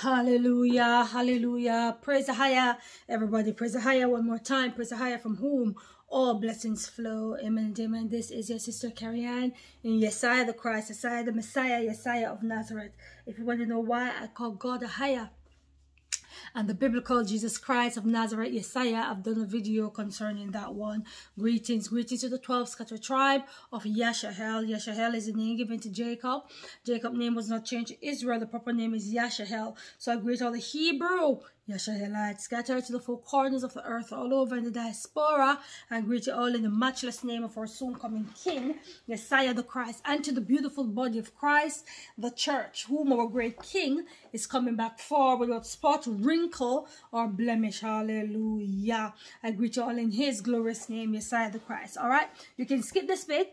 Hallelujah, hallelujah. Praise the higher. Everybody, praise the higher one more time. Praise the higher from whom all blessings flow. Amen amen. This is your sister Kerry-Ann in Yeshayah the Christ, Yeshayah the Messiah, Yeshayah of Nazareth. If you want to know why I call God Ahayah, and the biblical Jesus Christ of Nazareth, Yeshayah. I've done a video concerning that one. Greetings, greetings to the 12 scattered tribe of Yashahel. Yashahel is the name given to Jacob. Jacob's name was not changed to Israel. The proper name is Yashahel. So I greet all the Hebrew Yashahelites scattered to the four corners of the earth all over in the diaspora and greet you all in the matchless name of our soon coming King, Messiah the Christ, and to the beautiful body of Christ, the church, whom our great King is coming back for without spot, wrinkle, or blemish. Hallelujah. I greet you all in his glorious name, Messiah the Christ. All right, you can skip this bit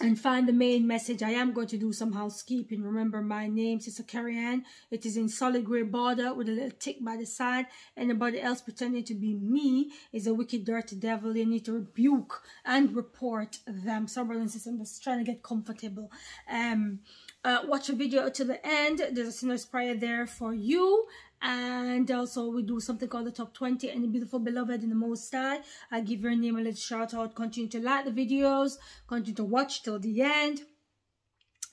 and find the main message. I am going to do some housekeeping. Remember my name, Sister Kerry-Ann. It is in solid gray border with a little tick by the side. Anybody else pretending to be me is a wicked, dirty devil. You need to rebuke and report them. So, brothers and sisters, I'm just trying to get comfortable. Um, uh, watch the video to the end. There's a sinner's prayer there for you and also we do something called the top 20 and the beautiful beloved in the most high i give your name a little shout out. Continue to like the videos. Continue to watch till the end.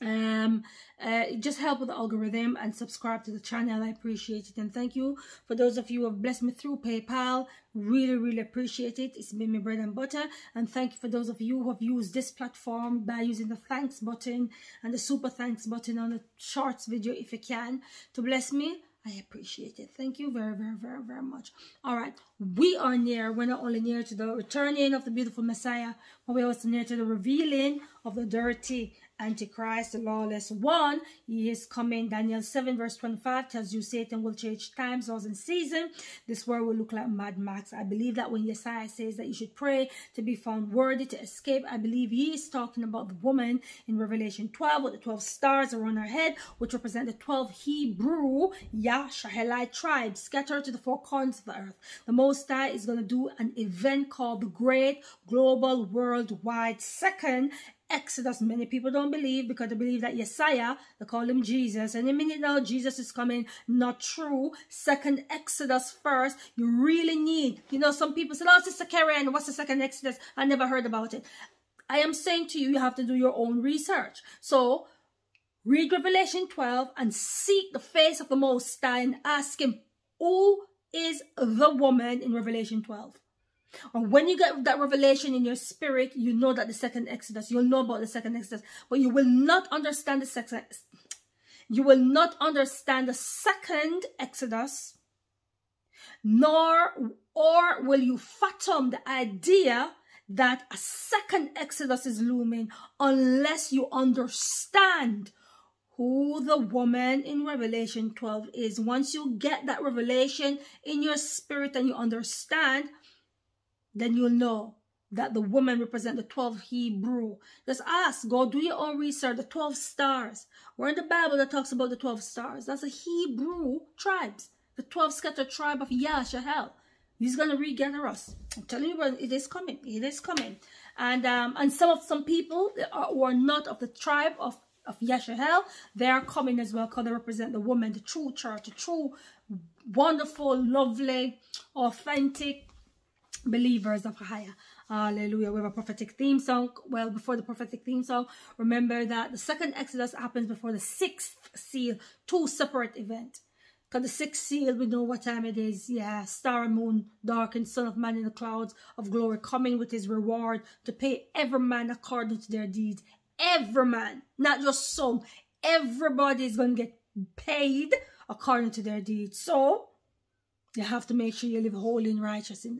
Um uh, just help with the algorithm and subscribe to the channel. I appreciate it. And thank you for those of you who have blessed me through paypal. Really really appreciate it. It's been my bread and butter. And thank you for those of you who have used this platform by using the thanks button and the super thanks button on the shorts video if you can to bless me I appreciate it. Thank you very, very, very, very much. All right. We are near, we're not only near to the returning of the beautiful Messiah, but we're also near to the revealing of the dirty Antichrist, the lawless one. He is coming. Daniel 7 verse 25 tells you Satan will change times, laws, and season. This world will look like Mad Max. I believe that when Yeshayah says that you should pray to be found worthy to escape, I believe he is talking about the woman in Revelation 12 with the 12 stars around her head, which represent the 12 Hebrew Yashahelite tribes scattered to the four corners of the earth. The Most High is going to do an event called the Great Global Worldwide Second Exodus. Many people don't believe because they believe that Yeshayah, they call him Jesus. And a minute now, Jesus is coming. Not true. Second Exodus first. You really need, you know, some people say, oh, Sister Karen, what's the second Exodus? I never heard about it. I am saying to you, you have to do your own research. So, read Revelation 12 and seek the face of the Most High and ask him, who is the woman in Revelation 12? And when you get that revelation in your spirit, you know that the second Exodus, you'll know about the second Exodus, but you will not understand the second, you will not understand the second Exodus, nor, or will you fathom the idea that a second Exodus is looming unless you understand who the woman in Revelation 12 is. Once you get that revelation in your spirit and you understand, then you'll know that the woman represent the 12 Hebrew. Just ask, go do your own research, the 12 stars. We're in the Bible that talks about the 12 stars. That's the Hebrew tribes, the 12 scattered tribe of Yashahel. He's going to regather us. I'm telling you, it is coming. It is coming. And um, and some of some people who are not of the tribe of, of Yashahel, they are coming as well because they represent the woman, the true church, the true, wonderful, lovely, authentic, believers of Haya. Hallelujah. We have a prophetic theme song. Well, before the prophetic theme song, remember that the second Exodus happens before the sixth seal, two separate events. Because the sixth seal, we know what time it is. Yeah, star and moon, dark and son of man in the clouds of glory, coming with his reward to pay every man according to their deeds. Every man, not just some. Everybody is going to get paid according to their deeds. So, you have to make sure you live holy and righteous in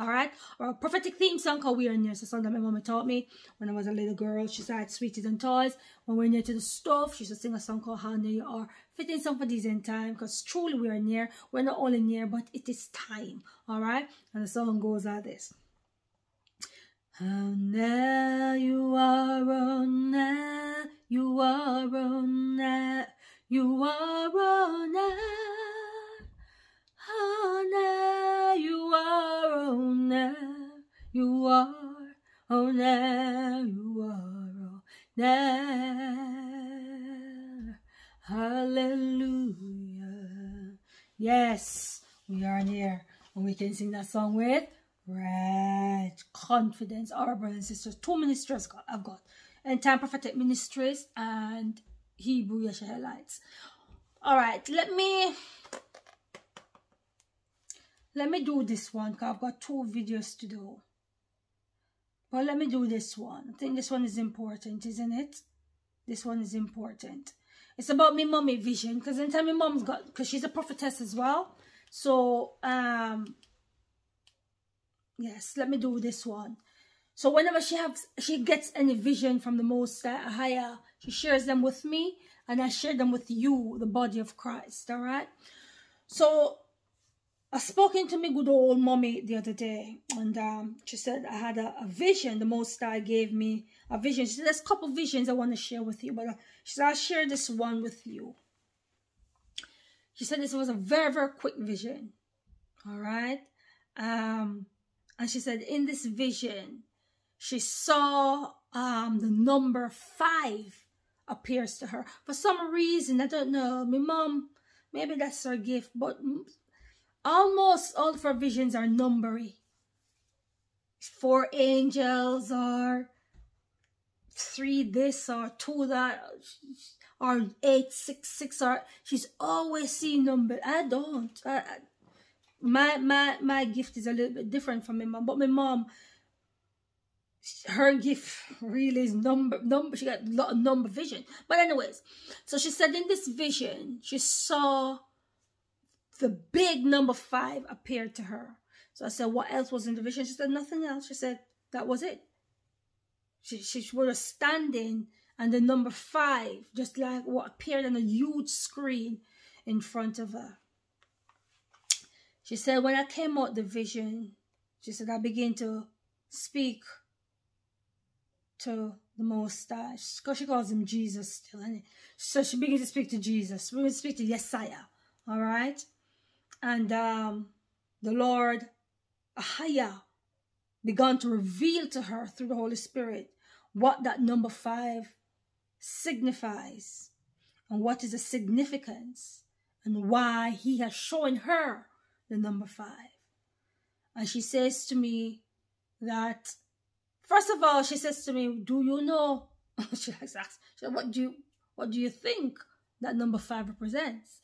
Yeshayah. Alright? Or a prophetic theme song called We Are Near. Song that my mama taught me when I was a little girl. She said Sweeties and Toys. When we're near to the stove, she used to sing a song called How Near You Are. Fitting song for these in time because truly we are near. We're not only near, but it is time. Alright? And the song goes like this. How near you are, oh near you are, oh near you are, oh Sing that song with Right. Confidence. Our brothers and sisters. Two ministers I've got. And Time Prophetic Ministries and Hebrew Yeshahelites. Alright, let me let me do this one because I've got two videos to do. But let me do this one. I think this one is important, isn't it? This one is important. It's about me mommy vision because anytime my mom's got because she's a prophetess as well. So um yes, let me do this one. So whenever she has she gets any vision from the most higher, she shares them with me and I share them with you, the body of Christ. All right. So I spoken to me good old mommy the other day, and um, she said I had a, a, vision. The Most High gave me a vision. She said there's a couple visions I want to share with you, but uh, she said I'll share this one with you. She said this was a very very quick vision. All right, um, and she said in this vision, she saw um the number five appears to her for some reason. I don't know. My mom, maybe that's her gift, but almost all of our visions are numbery. Four angels or three this or two that or eight six six or she's always seeing number. I don't. I, I, my my my gift is a little bit different from my mom, but my mom her gift really is number number she got a lot of number vision but anyways so she said in this vision she saw the big number five appeared to her. So I said, what else was in the vision? She said, nothing else. She said, that was it. She, she was standing and the number five, just like what appeared on a huge screen in front of her. She said, when I came out the vision, she said, I began to speak to the Most High. Because she calls him Jesus still. So she began to speak to Jesus. We're to speak to Yeshayah. All right? And um, the Lord, Ahayah, began to reveal to her through the Holy Spirit what that number five signifies and what is the significance and why he has shown her the number five. And she says to me that, first of all, she says to me, do you know, she asks, what do you, what do you think that number five represents?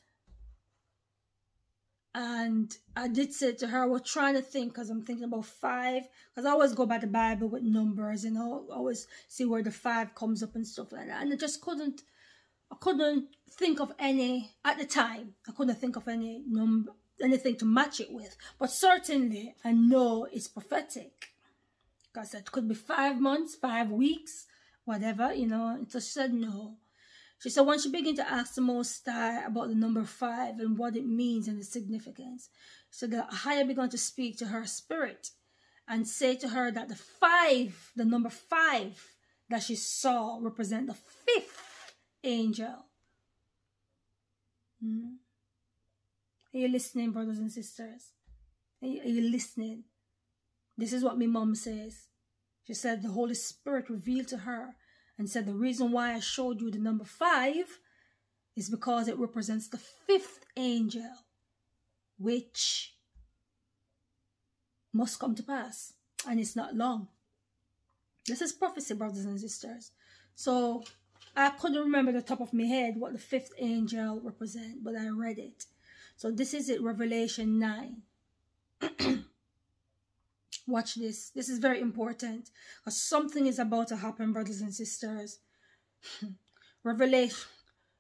And I did say to her, I was trying to think because I'm thinking about five. Because I always go by the Bible with numbers, you know, I always see where the five comes up and stuff like that. And I just couldn't, I couldn't think of any, at the time, I couldn't think of any number, anything to match it with. But certainly, I know it's prophetic. Because it could be five months, five weeks, whatever, you know. And so she said no. She said when she began to ask the Most High about the number five and what it means and the significance, so the higher began to speak to her spirit and say to her that the five, the number five that she saw represent the fifth angel. Hmm? Are you listening, brothers and sisters? Are you, are you listening? This is what my mom says. She said the Holy Spirit revealed to her and said the reason why I showed you the number five is because it represents the fifth angel, which must come to pass, and it's not long. This is prophecy, brothers and sisters. So I couldn't remember the top of my head what the fifth angel represent, but I read it. So this is it, Revelation 9. Watch this. This is very important because something is about to happen, brothers and sisters. Revelation.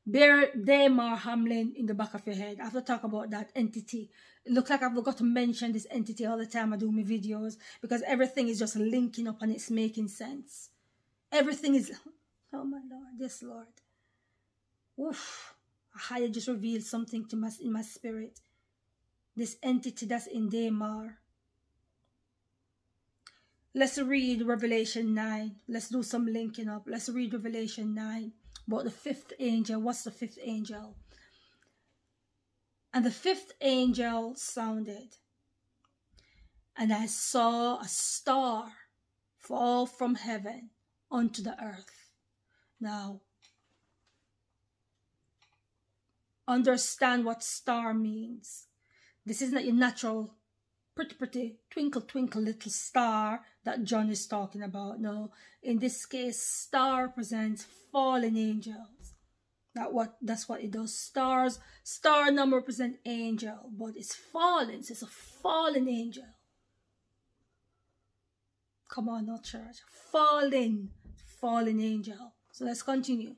Bear Damar Hamlin in the back of your head. I have to talk about that entity. It looks like I've got to mention this entity all the time I do my videos because everything is just linking up and it's making sense. Everything is... Oh my Lord. Yes, Lord. Oof. I just revealed something to my, in my spirit. This entity that's in Damar Let's read Revelation 9. Let's do some linking up. Let's read Revelation 9 about the fifth angel. What's the fifth angel? And the fifth angel sounded, and I saw a star fall from heaven onto the earth. Now, understand what star means. This is not your natural pretty, pretty twinkle, twinkle little star that John is talking about. No, in this case, star represents fallen angels. That what that's what it does. Stars, star number represent angel, but it's fallen. So it's a fallen angel. Come on, not church. Fallen, fallen angel. So let's continue.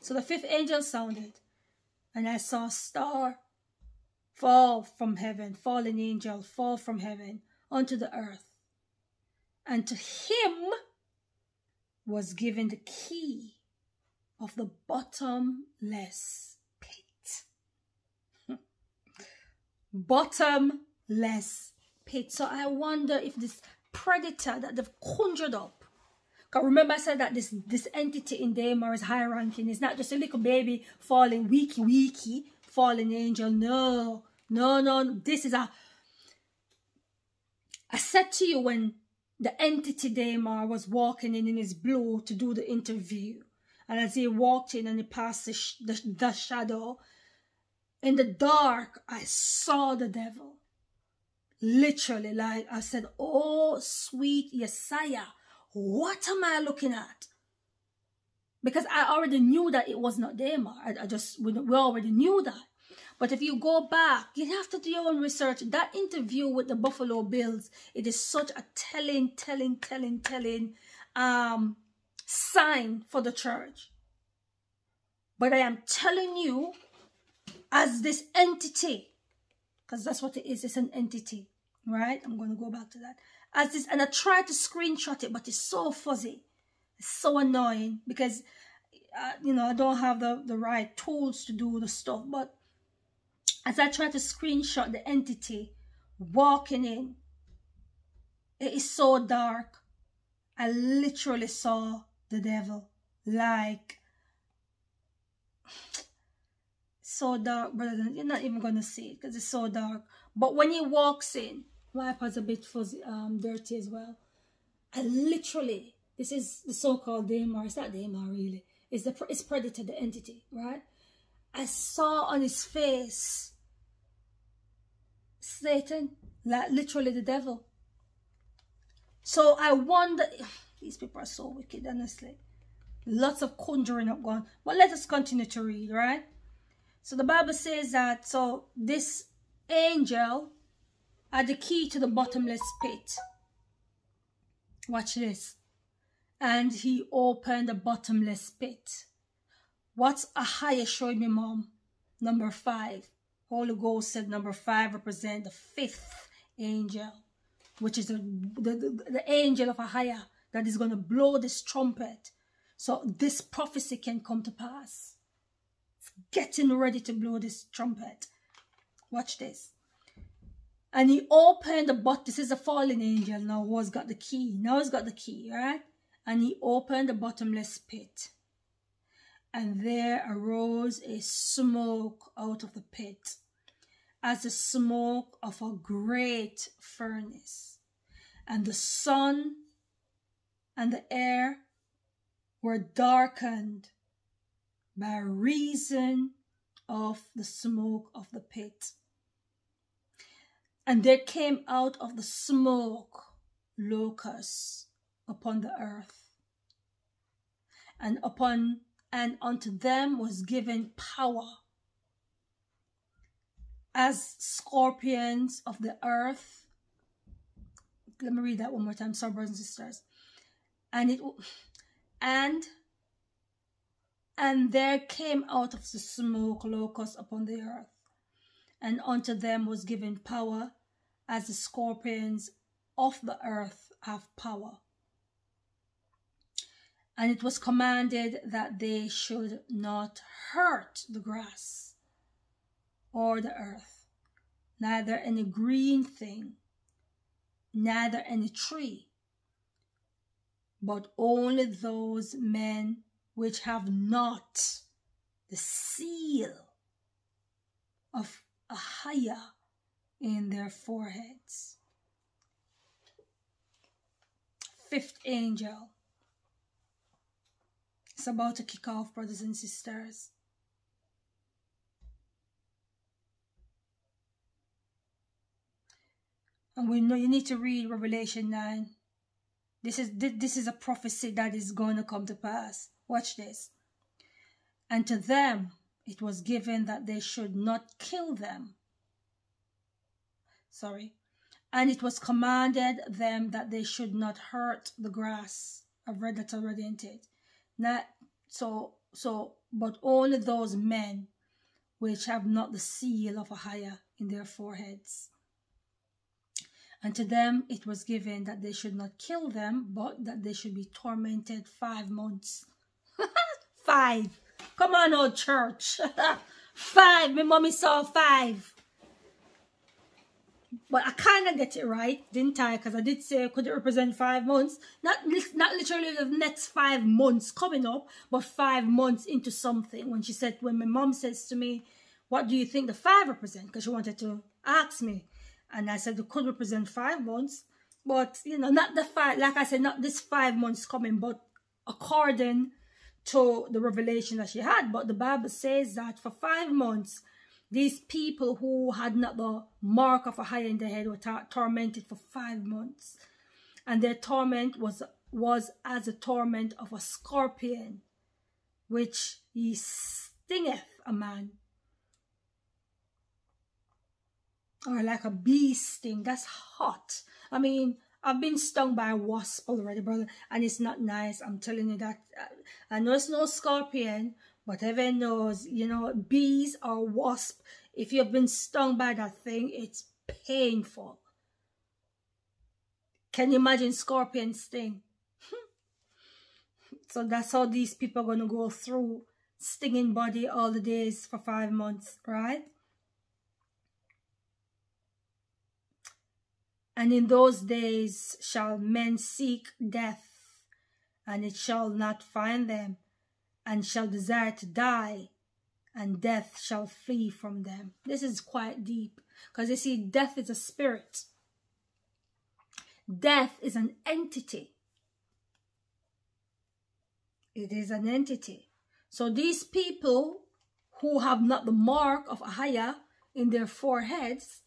So the fifth angel sounded, and I saw a star fall from heaven, fallen angel, fall from heaven onto the earth. And to him was given the key of the bottomless pit. bottomless pit. So I wonder if this predator that they've conjured up. Remember I said that this, this entity in Damar is high ranking. It's not just a little baby falling weaky weaky, fallen angel. No. No, no, this is a. I said to you when the entity Damar was walking in in his blue to do the interview, and as he walked in and he passed the, sh the, the shadow, in the dark, I saw the devil. Literally, like I said, oh, sweet Yeshayah, what am I looking at? Because I already knew that it was not Damar. I, I just, we, we already knew that. But if you go back, you have to do your own research. That interview with the Buffalo Bills, it is such a telling, telling, telling, telling um, sign for the church. But I am telling you, as this entity, because that's what it is, it's an entity, right? I'm going to go back to that. As this, and I tried to screenshot it, but it's so fuzzy. It's so annoying because, uh, you know, I don't have the, the right tools to do the stuff. But as I try to screenshot the entity walking in, it is so dark. I literally saw the devil like so dark, brother. You're not even gonna see it because it's so dark. But when he walks in, wiper's a bit fuzzy, um, dirty as well. I literally, this is the so-called Damar. It's not Damar really. It's the it's predator, the entity, right? I saw on his face Satan, like literally the devil. So I wonder, these people are so wicked, honestly. Lots of conjuring up going. But let us continue to read, right? So the Bible says that, so this angel had the key to the bottomless pit. Watch this. And he opened the bottomless pit. What's Ahayah showing me, mom? Number five. Holy Ghost said number five represent the fifth angel, which is the, the, the, angel of Ahayah that is going to blow this trumpet. So this prophecy can come to pass. It's getting ready to blow this trumpet. Watch this. And he opened the but this is a fallen angel now who's got the key. Now he's got the key, right? And he opened the bottomless pit. And there arose a smoke out of the pit as the smoke of a great furnace. And the sun and the air were darkened by reason of the smoke of the pit. And there came out of the smoke locusts upon the earth. And upon and unto them was given power as scorpions of the earth. Let me read that one more time, sorry, brothers and sisters. And it and and there came out of the smoke locusts upon the earth, and unto them was given power, as the scorpions of the earth have power. And it was commanded that they should not hurt the grass or the earth, neither any green thing, neither any tree, but only those men which have not the seal of Ahayah in their foreheads. Fifth angel. It's about to kick off, brothers and sisters. And we know you need to read Revelation 9. This is this is a prophecy that is going to come to pass. Watch this. And to them it was given that they should not kill them. Sorry. And it was commanded them that they should not hurt the grass. I've read that already, ain't it? Not so so but only those men which have not the seal of Ahayah in their foreheads. And to them it was given that they should not kill them, but that they should be tormented five months. five. Come on, old church. five. My mommy saw five. But I kind of get it right, didn't I? Because I did say could it represent five months? Not, not literally the next five months coming up, but five months into something. When she said, when my mom says to me, what do you think the five represent? Because she wanted to ask me. And I said it could represent five months. But, you know, not the five, like I said, not this five months coming, but according to the revelation that she had. But the Bible says that for five months, these people who had not the mark of Ahayah in their head were tormented for five months. And their torment was, was as a torment of a scorpion, which he stingeth a man or like a bee sting. That's hot. I mean, I've been stung by a wasp already, brother, and it's not nice. I'm telling you that. Uh, I know it's no scorpion, but heaven knows, you know, bees or wasp, if you've been stung by that thing, it's painful. Can you imagine scorpion sting? so that's how these people are going to go through stinging body all the days for five months, right? And in those days shall men seek death, and it shall not find them, and shall desire to die, and death shall flee from them. This is quite deep, because you see, death is a spirit. Death is an entity. It is an entity. So these people who have not the mark of Ahayah in their foreheads,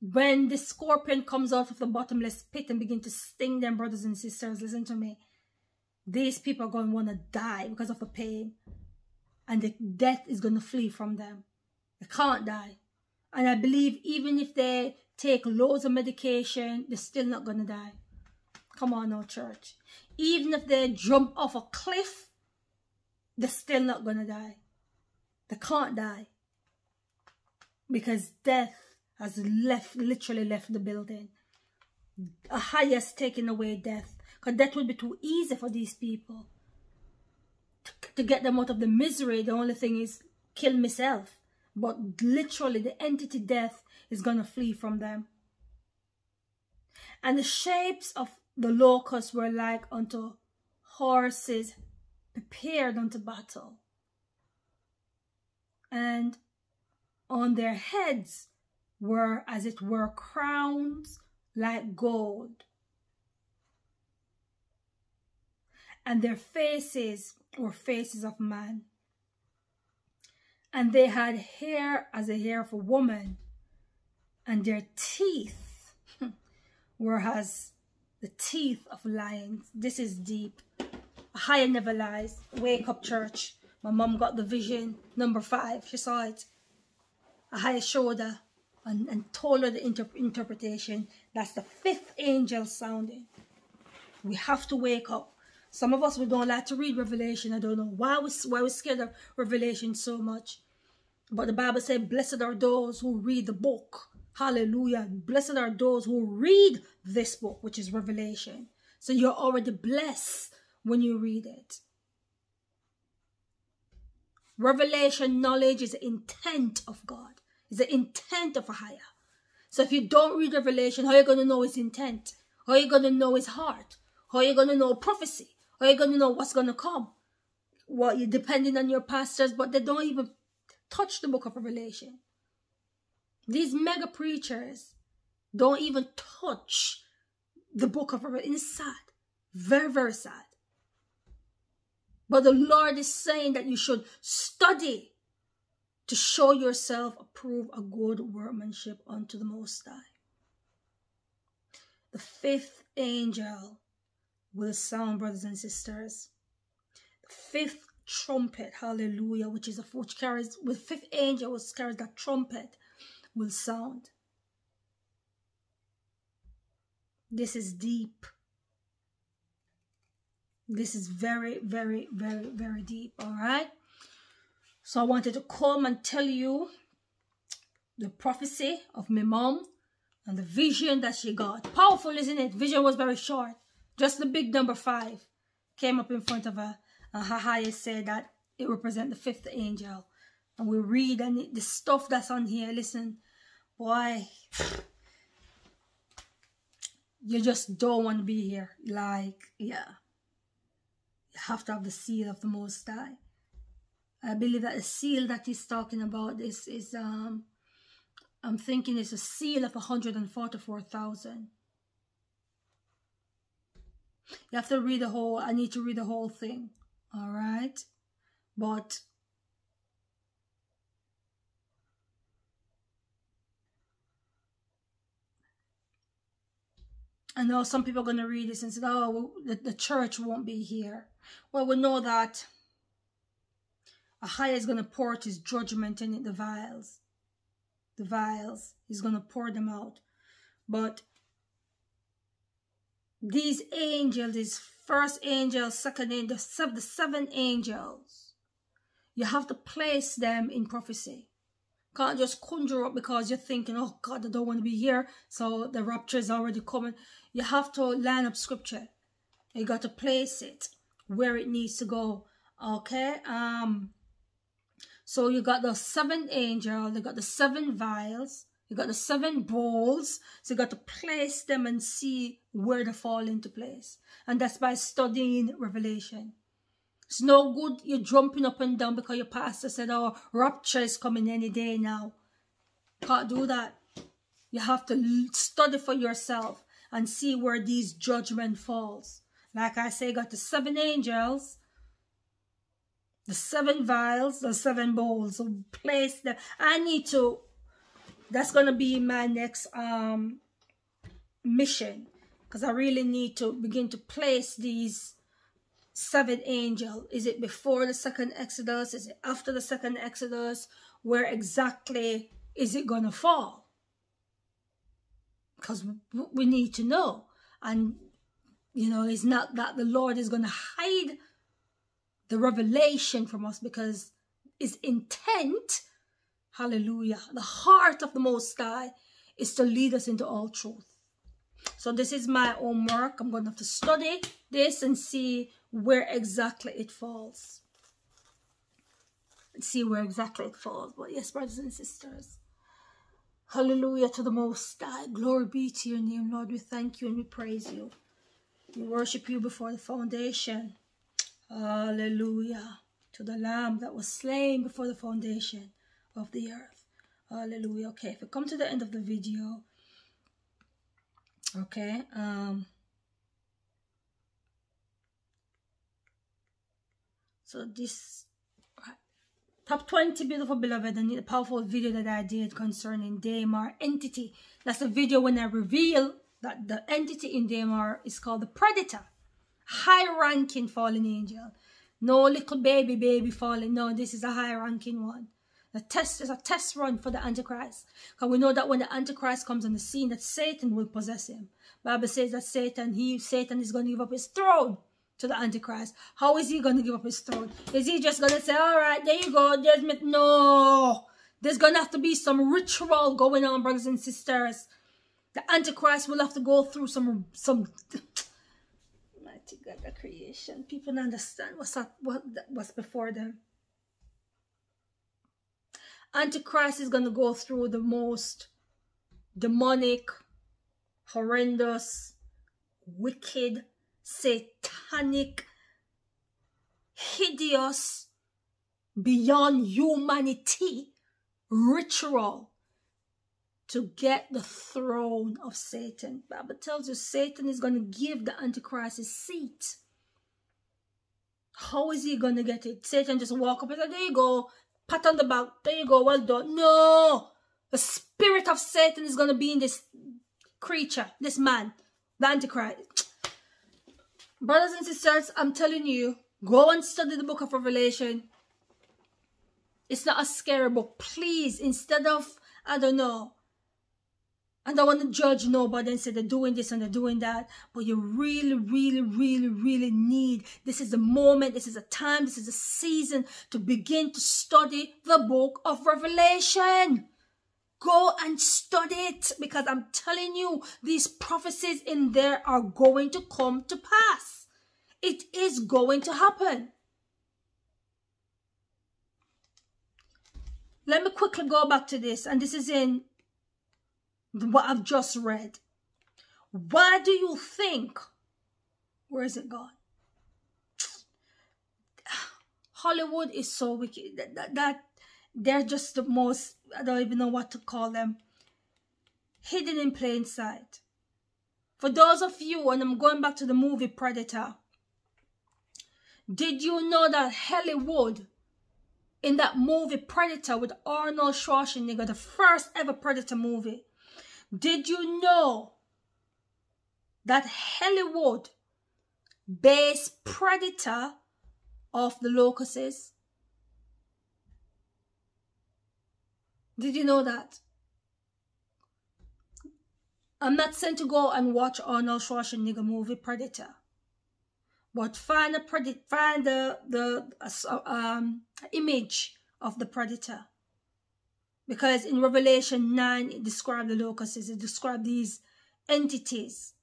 when the scorpion comes out of the bottomless pit and begin to sting them, brothers and sisters, listen to me. These people are going to want to die because of the pain. And the death is going to flee from them. They can't die. And I believe even if they take loads of medication, they're still not going to die. Come on now, church. Even if they jump off a cliff, they're still not going to die. They can't die. Because death has left, literally left the building. A highest taking away death. Because death would be too easy for these people. To, to get them out of the misery, the only thing is kill myself. But literally, the entity death is going to flee from them. And the shapes of the locusts were like unto horses prepared unto battle. And on their heads were as it were crowns like gold. And their faces were faces of man. And they had hair as the hair of a woman. And their teeth were as the teeth of lions. This is deep. Higher never lies. Wake up, church. My mom got the vision. Number five. She saw it. Ahayah shoulder and, and told her the inter interpretation. That's the fifth angel sounding. We have to wake up. Some of us, we don't like to read Revelation. I don't know why we, why we're scared of Revelation so much. But the Bible said, blessed are those who read the book. Hallelujah. Blessed are those who read this book, which is Revelation. So you're already blessed when you read it. Revelation knowledge is the intent of God. It's the intent of Ahayah. So if you don't read Revelation, how are you going to know his intent? How are you going to know his heart? How are you going to know prophecy? How are you going to know what's going to come? Well, you're depending on your pastors, but they don't even touch the book of Revelation. These mega preachers don't even touch the book of Revelation. It's sad. Very, very sad. But the Lord is saying that you should study to show yourself approve a good workmanship unto the Most High. The fifth angel will sound, brothers and sisters. The fifth trumpet, hallelujah, which is a which carries with fifth angel which carries that trumpet will sound. This is deep. This is very, very, very, very deep. All right. So I wanted to come and tell you the prophecy of my mom and the vision that she got. Powerful, isn't it? Vision was very short. Just the big number five came up in front of her. And her highest said that it represents the fifth angel. And we read and the stuff that's on here, listen, boy, you just don't want to be here. Like, yeah You have to have the seal of the Most High. I believe that the seal that he's talking about is, is um, I'm thinking it's a seal of 144,000. You have to read the whole, I need to read the whole thing, all right? But I know some people are going to read this and say, oh, the, the church won't be here. Well, we know that Ahayah is going to pour out his judgment in the vials. The vials. He's going to pour them out. But these angels, these first angel, second angel, the seven angels, you have to place them in prophecy. Can't just conjure up because you're thinking, oh God, I don't want to be here. So the rapture is already coming. You have to line up scripture. You got to place it where it needs to go. Okay. Um. So you got the seven angel. You got the seven vials. You got the seven bowls. So you got to place them and see where they fall into place. And that's by studying Revelation. It's no good you're jumping up and down because your pastor said, oh, rapture is coming any day now. Can't do that. You have to study for yourself and see where these judgment falls. Like I say, got the seven angels, the seven vials, the seven bowls. So place them. I need to, that's going to be my next um mission. Because I really need to begin to place these seven angel? Is it before the second Exodus? Is it after the second Exodus? Where exactly is it going to fall? Because we need to know. And, you know, it's not that the Lord is going to hide the revelation from us because his intent, hallelujah, the heart of the Most High is to lead us into all truth. So this is my homework. I'm going to have to study this and see where exactly it falls. Let's see where exactly it falls. But yes, brothers and sisters. Hallelujah to the Most High. Glory be to your name, Lord. We thank you and we praise you. We worship you before the foundation. Hallelujah to the Lamb that was slain before the foundation of the earth. Hallelujah. Okay, if we come to the end of the video, okay, um, So this top 20 beautiful beloved and the powerful video that I did concerning Damar entity. That's a video when I reveal that the entity in Damar is called the Predator. High ranking fallen angel. No little baby baby fallen. No, this is a high ranking one. The test is a test run for the Antichrist. Because we know that when the Antichrist comes on the scene, that Satan will possess him. Bible says that Satan, he Satan is going to give up his throne to the Antichrist. How is he going to give up his throne? Is he just going to say, all right, there you go, judgment? No. There's going to have to be some ritual going on, brothers and sisters. The Antichrist will have to go through some, some, the creation. People understand what's, up, what, what's before them. Antichrist is going to go through the most demonic, horrendous, wicked, satanic, hideous, beyond humanity ritual to get the throne of Satan. Bible tells you Satan is going to give the Antichrist his seat. How is he going to get it? Satan just walk up and say, there you go, pat on the back. There you go, well done. No! The spirit of Satan is going to be in this creature, this man, the Antichrist. Brothers and sisters, I'm telling you, go and study the book of Revelation. It's not a scary book. Please, instead of, I don't know, I don't want to judge nobody and say they're doing this and they're doing that. But you really, really, really, really need, this is the moment, this is a time, this is a season to begin to study the book of Revelation. Go and study it because I'm telling you, these prophecies in there are going to come to pass. It is going to happen. Let me quickly go back to this, and this is in what I've just read. Why do you think? Where is it gone? Hollywood is so wicked that, that, that they're just the most, I don't even know what to call them, hidden in plain sight. For those of you, and I'm going back to the movie Predator, did you know that Hollywood, in that movie Predator with Arnold Schwarzenegger, the first ever Predator movie, did you know that Hollywood based Predator of the locusts Did you know that? I'm not saying to go and watch Arnold Schwarzenegger movie Predator. But find a find the the uh, um, image of the predator, because in Revelation nine it describes the locusts. It describes these entities,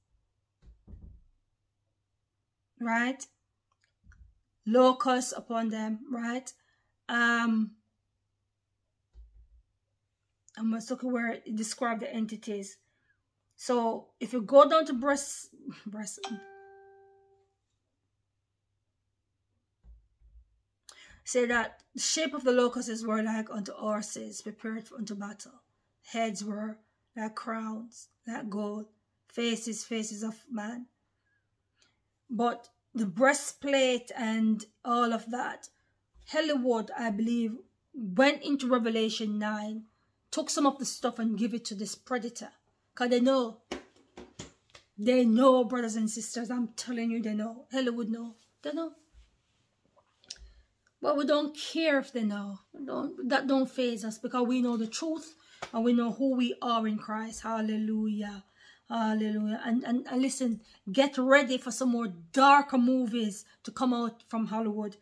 right? Locusts upon them, right? Um, I'm look at where it describes the entities. So if you go down to breast, breast, say that the shape of the locusts were like unto horses prepared unto battle. Heads were like crowns, like gold. Faces, faces of man. But the breastplate and all of that, Hollywood, I believe, went into Revelation 9 took some of the stuff and give it to this predator. Because they know. They know, brothers and sisters. I'm telling you, they know. Hollywood know. They know. But we don't care if they know. Don't, that don't phase us because we know the truth and we know who we are in Christ. Hallelujah. Hallelujah. And, and, and listen, get ready for some more darker movies to come out from Hollywood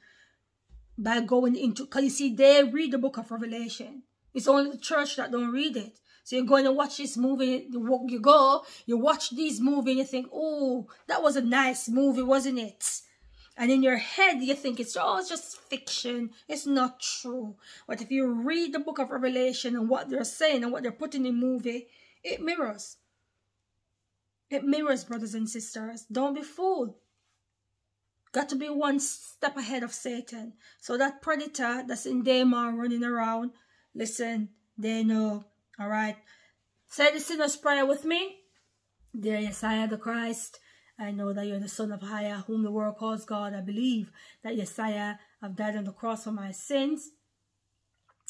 by going into, because you see, they read the book of Revelation. It's only the church that don't read it. So you're going to watch this movie, you go, you watch this movie and you think, oh, that was a nice movie, wasn't it? And in your head, you think it's, oh, just fiction. It's not true. But if you read the book of Revelation and what they're saying and what they're putting in the movie, it mirrors. It mirrors, brothers and sisters. Don't be fooled. Got to be one step ahead of Satan. So that predator that's in Damar running around, Listen, they know. All right. Say the sinner's prayer with me. Dear Yeshua the Christ, I know that you're the son of Haya, whom the world calls God. I believe that Yeshua have died on the cross for my sins.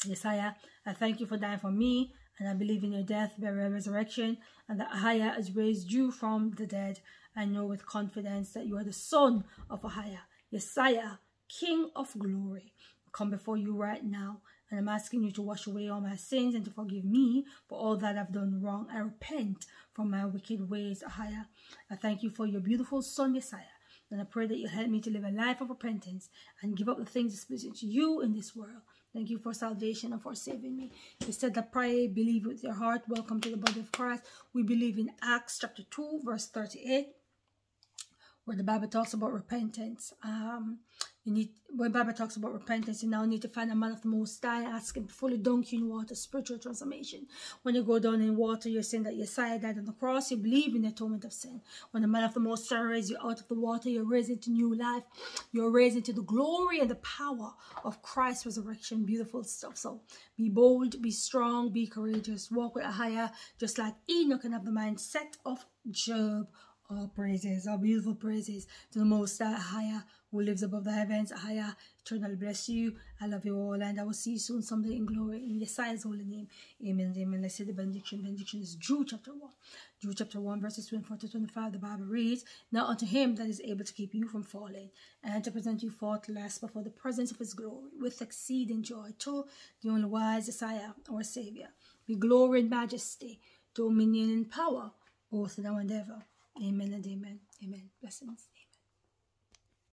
Yeshua, I thank you for dying for me, and I believe in your death, burial, resurrection, and that Ahayah has raised you from the dead. I know with confidence that you are the son of Ahayah, Yeshua, King of glory. come before you right now and I'm asking you to wash away all my sins and to forgive me for all that I've done wrong. I repent from my wicked ways, Ahayah. I thank you for your beautiful son, Messiah. And I pray that you help me to live a life of repentance and give up the things displeasing to you in this world. Thank you for salvation and for saving me. You said that pray, believe with your heart. Welcome to the body of Christ. We believe in Acts chapter 2, verse 38 where the Bible talks about repentance. Um, you need when Bible talks about repentance, you now need to find a man of the most high, ask him fully dunk you in water, spiritual transformation. When you go down in water, you're saying that Messiah died on the cross, you believe in the atonement of sin. When the man of the most high raises you out of the water, you're raised into new life. You're raised into the glory and the power of Christ's resurrection. Beautiful stuff. So be bold, be strong, be courageous, walk with Ahayah, just like Enoch and have the mindset of Job all praises, all beautiful praises to the Most Higher who lives above the heavens. Ahayah, eternally bless you. I love you all, and I will see you soon someday in glory in Yeshayah's holy name. Amen. Amen. Let's say the benediction. Benediction is Jude chapter 1. Jude chapter 1, verses 24 to 25. The Bible reads, Now unto him that is able to keep you from falling, and to present you faultless before the presence of his glory, with exceeding joy, to the only wise Messiah, our Savior, be glory and majesty, dominion and power, both now and ever. Amen and amen. Amen. Blessings.